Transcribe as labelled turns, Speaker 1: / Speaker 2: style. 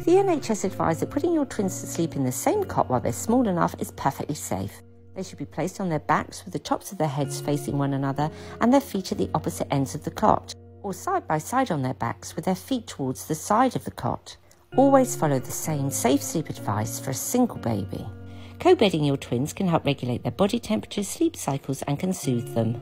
Speaker 1: The NHS advise that putting your twins to sleep in the same cot while they're small enough is perfectly safe. They should be placed on their backs with the tops of their heads facing one another and their feet at the opposite ends of the cot, or side by side on their backs with their feet towards the side of the cot. Always follow the same safe sleep advice for a single baby. Co bedding your twins can help regulate their body temperature, sleep cycles, and can soothe them.